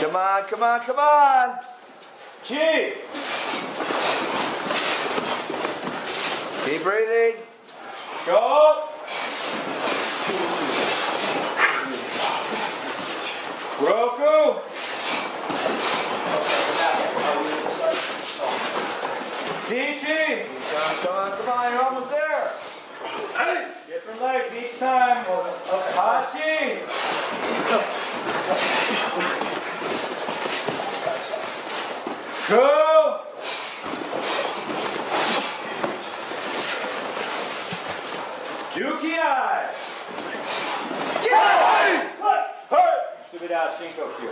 Come on, come on, come on. G. Keep breathing. Go. Roku. Shichi. Come on, come on, you're almost there. Hey. Different legs each time. Go! Juki eye! Get out! Hurt! Stupid ass Shinko Q.